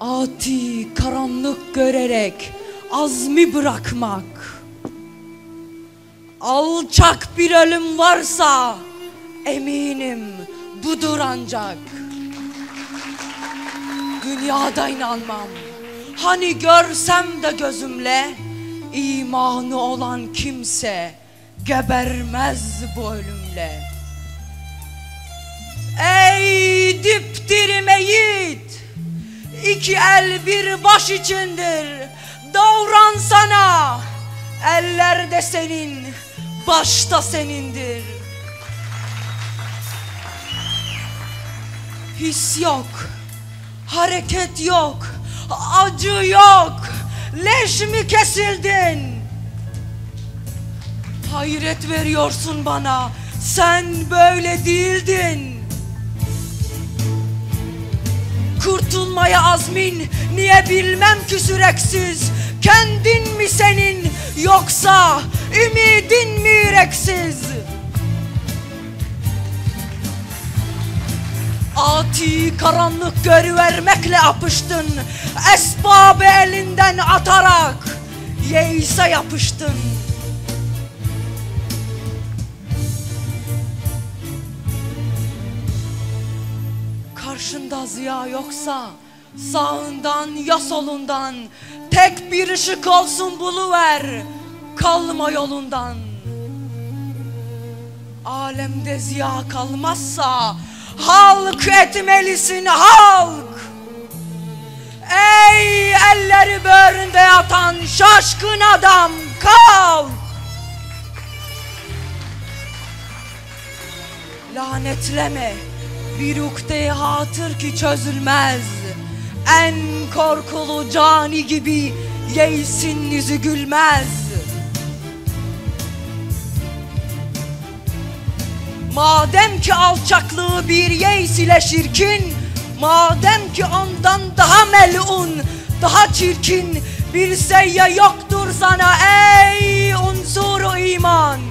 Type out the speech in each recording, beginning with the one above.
Ati karanlık görerek azmi bırakmak. Alçak bir ölüm varsa eminim budur ancak. Dünyada inanmam. Hani görsem de gözümle imanı olan kimse gebermez bu ölümle. Ey dipdirime yiğit! İki el bir baş içindir. Davran sana. Eller de senin, baş da senindir. His yok, hareket yok, acı yok. Leş mi kesildin? Hayret veriyorsun bana. Sen böyle değildin. Kurtulmaya azmin. Niye bilmem ki süreksiz? Kendin mi senin yoksa ümidin mi yüreksiz? Ati karanlık görüvermekle apıştın. Esbabı elinden atarak Yeise yapıştın Karşında ziya yoksa sağından ya solundan tek bir ışık olsun buluver kalma yolundan. Alemde ziya kalmazsa halk etmelisin halk. Ey elleri böğründe yatan şaşkın adam kalk. Lanetleme bir ukde hatır ki çözülmez. En korkulu cani gibi Yeisin yüzü gülmez. Madem ki alçaklığı bir yeis ile şirkin Madem ki ondan daha melun Daha çirkin bir seyye yoktur sana ey unsuru iman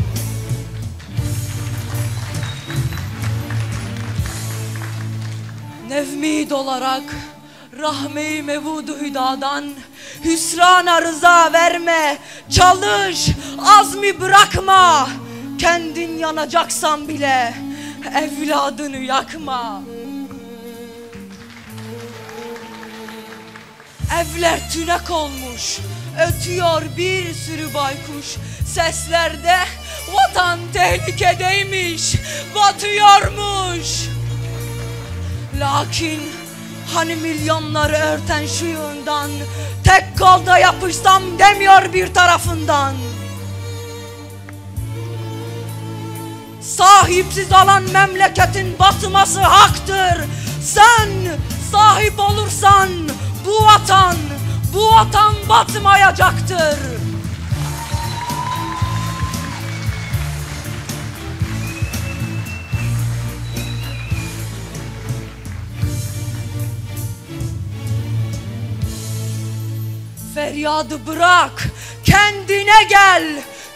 Nevmid olarak rahmeyi mevudu hüdadan Hüsrana rıza verme Çalış azmi bırakma. Kendin yanacaksan bile Evladını yakma. Evler tünek olmuş Ötüyor bir sürü baykuş. Seslerde vatan tehlikedeymiş Batıyormuş Lakin hani milyonları örten şu yığından Tek kolda yapışsam demiyor bir tarafından. Sahipsiz olan memleketin batması haktır. Sen sahip olursan bu vatan, bu vatan batmayacaktır Feryadı bırak, kendine gel.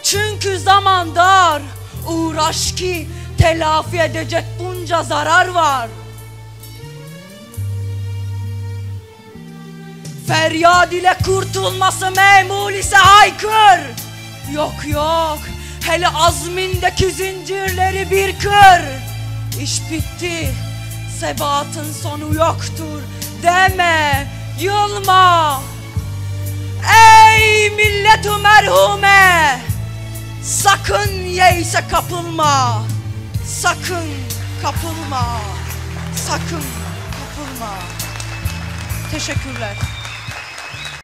Çünkü zaman dar. Uğraş ki telafi edecek bunca zarar var. Feryad ile kurtulması memul ise haykır. Yok yok, hele azmindeki zincirleri bir kır. İş bitti, sebatın sonu yoktur deme, yılma. Ey millet merhume! Sakın yeise kapılma. Sakın kapılma. Sakın kapılma. Teşekkürler.